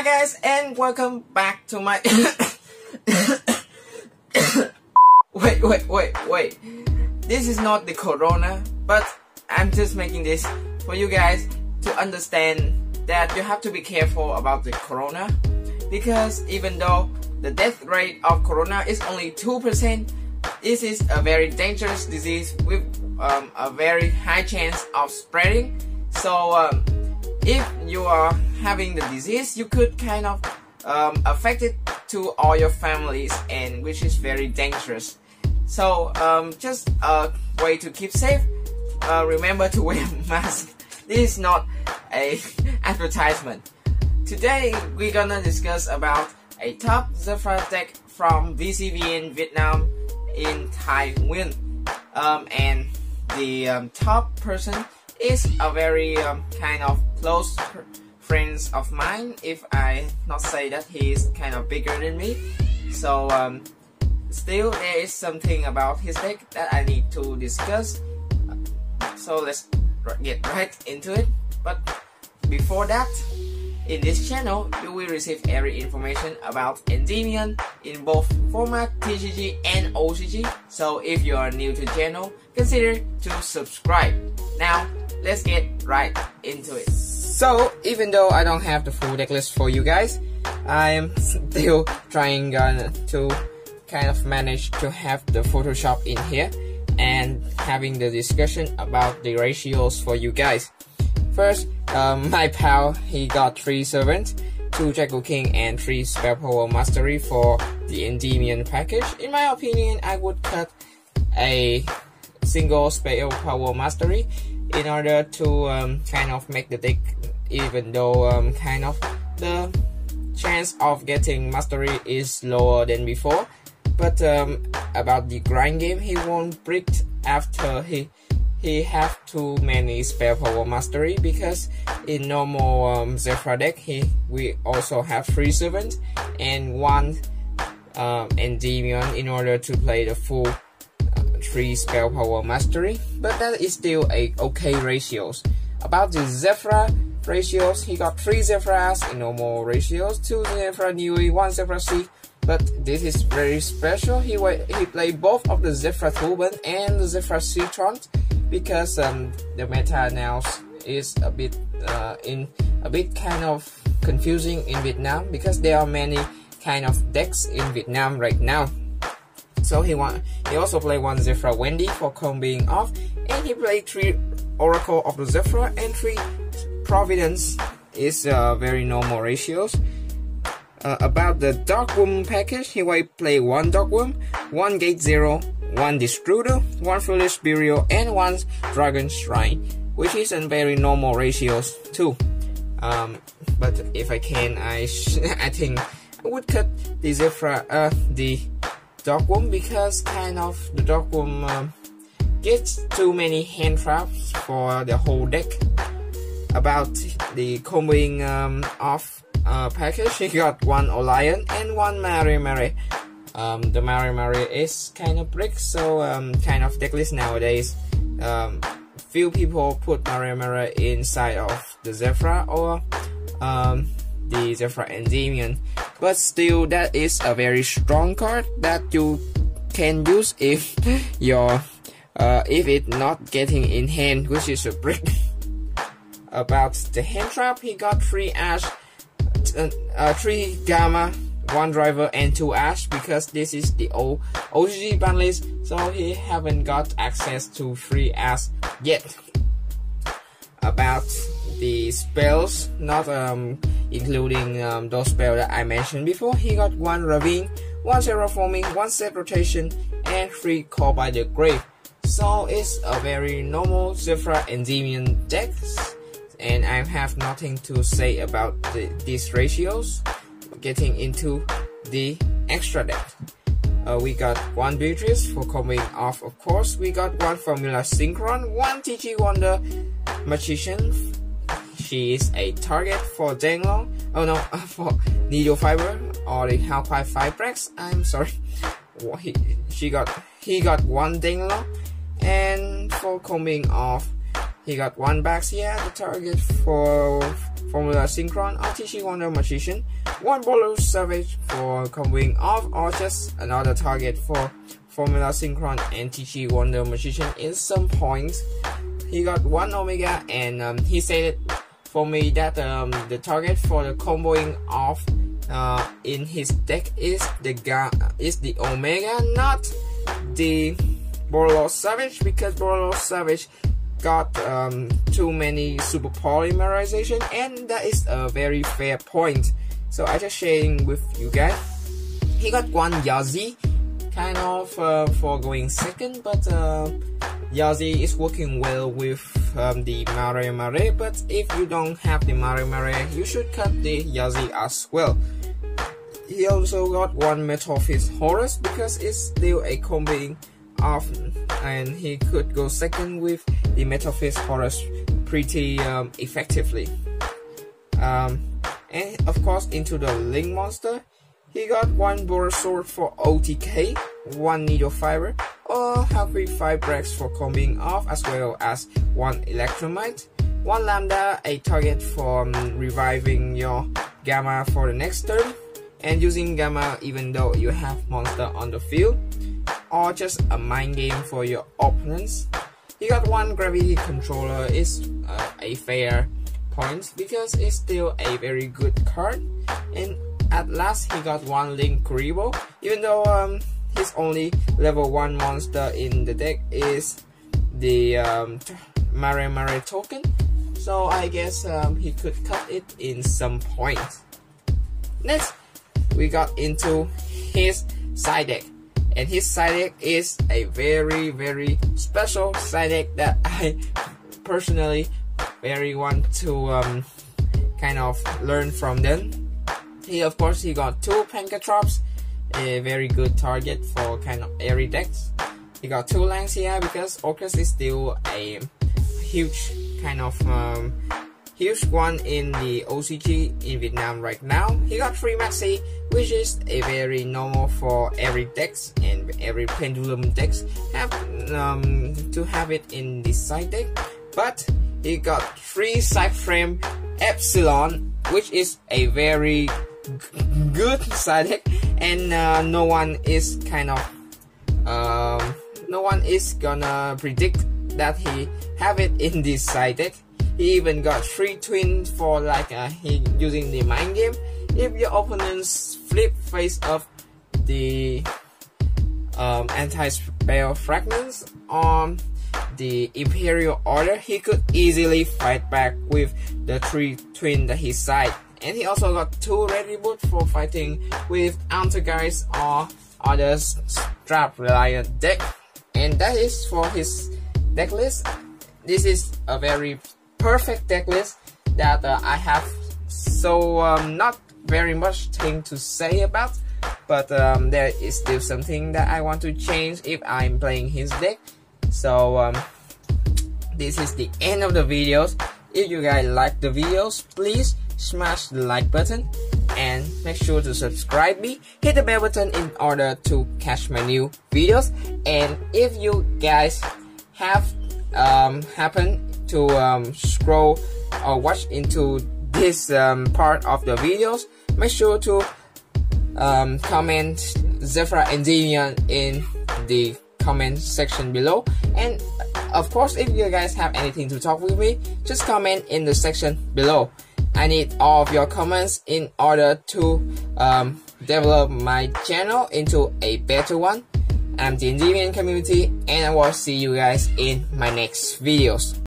Hi guys and welcome back to my Wait wait wait wait. This is not the corona but I'm just making this for you guys to understand that you have to be careful about the corona because even though the death rate of corona is only 2% this is a very dangerous disease with um, a very high chance of spreading. So um, if you are having the disease, you could kind of um, affect it to all your families, and which is very dangerous. So um, just a way to keep safe. Uh, remember to wear mask. This is not a advertisement. Today we're gonna discuss about a top Zefra deck from BCVN Vietnam in Thái Nguyên, um, and the um, top person is a very um, kind of close friends of mine if I not say that he is kind of bigger than me so um, still there is something about his deck that I need to discuss so let's get right into it but before that in this channel, you will receive every information about Endymion in both format TCG and OCG. So if you are new to channel, consider to subscribe. Now, let's get right into it. So, even though I don't have the full deck list for you guys, I am still trying uh, to kind of manage to have the Photoshop in here and having the discussion about the ratios for you guys. First, um, my pal, he got 3 servants, 2 Draco King and 3 Spell Power Mastery for the Endymion package. In my opinion, I would cut a single Spell Power Mastery in order to um, kind of make the deck even though um, kind of the chance of getting mastery is lower than before. But um, about the grind game he won't break after he he have too many spell power mastery because in normal um, Zefra deck he we also have three servants and one um, Endymion in order to play the full uh, three spell power mastery but that is still a okay ratios about the Zefra ratios, he got 3 Zefras in normal ratios, 2 Zefraniu, 1 Zefraxi, but this is very special, he he played both of the Zefrathuban and the Zefraxciton because um, the meta now is a bit uh, in a bit kind of confusing in Vietnam because there are many kind of decks in Vietnam right now. So he want he also played one Zefrawendi for comboing off, and he played three Oracle of the Zefra and three Providence is uh, very normal ratios. Uh, about the Womb package, he will play one Womb, one Gate Zero, one Destroyer, one Foolish Burial, and one Dragon Shrine, which is in very normal ratios too. Um, but if I can, I I think I would cut the Zefra, uh, the Womb because kind of the Womb um, gets too many hand traps for the whole deck about the coming um, off uh, package, he got one Orion and one Mare Mare. Um, the Mare Mare is kind of brick, so um, kind of decklist nowadays. Um, few people put Mare Mare inside of the Zefra or um, the Zefra Endymion, but still that is a very strong card that you can use if your uh, if it not getting in hand, which is a brick. about the hand trap, he got 3 Ash, uh, uh, 3 Gamma, 1 Driver, and 2 Ash because this is the old OG ban list, so he haven't got access to 3 Ash yet. About the spells, not um, including um, those spells that I mentioned before, he got 1 Ravine, 1 Terraforming, 1 Set Rotation, and 3 Call by the Grave. So it's a very normal Zefra Endymion deck and I have nothing to say about the, these ratios. Getting into the extra deck. Uh, we got one Beatrice for coming off of course. We got one Formula Synchron, one TG Wonder Magician. She is a target for Denglong. Oh no, for Needle Fiber or the Halqifibrax. I'm sorry. He, she got he got one Denglong, and for combing off he got one here. the target for Formula Synchron or TG Wonder Magician, one Bolo Savage for combing off or just another target for Formula Synchron and TG Wonder Magician in some points. He got one Omega and um, he said for me that um, the target for the comboing off uh, in his deck is the Ga is the Omega, not the Boros Savage because Boros Savage got um, too many super polymerization and that is a very fair point. So I just sharing with you guys. He got one Yazi, kind of uh, for going second, but uh, Yazi is working well with um, the Mare Mare, but if you don't have the Mare Mare, you should cut the Yazi as well. He also got one Metamorphosis Horus because it's still a comboing off and he could go second with the Metamorphosis Horus pretty um, effectively. Um, and of course into the Link Monster, he got one Borrelsword for OTK, one Needle Fiber, or Halqifibrax for comboing off as well as one Electrumite, one Lambda, a target for um, reviving your Gamma for the next turn, and using Gamma even though you have monster on the field, or just a mind game for your opponents. You got one Gravity Controller is uh, a fair point because it's still a very good card, and at last he got one Link Kuriboh, even though um, his only level 1 monster in the deck is the um, Mare Mare token, so I guess um, he could cut it in some point. Next, we got into his side deck. And his side deck is a very, very special side deck that I personally very want to um, kind of learn from them. He, of course, he got two Pankratops, a very good target for kind of airy decks. He got two lands here because Orcust is still a huge kind of um, huge one in the OCG in Vietnam right now. He got 3 Maxi, which is a very normal for every decks and every pendulum decks have um, to have it in the side deck. But he got 3 side frame Epsilon, which is a very good side deck, and uh, no one is kind of um, no one is gonna predict that he have it in this side he even got three twins for like uh, he using the mind game. If your opponents flip face of the um, anti-spell fragments on the Imperial Order, he could easily fight back with the three twin that he side. And he also got two Red Reboot for fighting with guys or other strap reliant deck. And that is for his deck list. This is a very perfect deck list that uh, I have so um, not very much thing to say about but um, there is still something that I want to change if I'm playing his deck so um, this is the end of the videos if you guys like the videos please smash the like button and make sure to subscribe me hit the bell button in order to catch my new videos and if you guys have um, happen to um, scroll or watch into this um, part of the videos, make sure to um, comment Zefra Endymion in the comment section below. And of course, if you guys have anything to talk with me, just comment in the section below. I need all of your comments in order to um, develop my channel into a better one. I'm the Endymion community and I will see you guys in my next videos.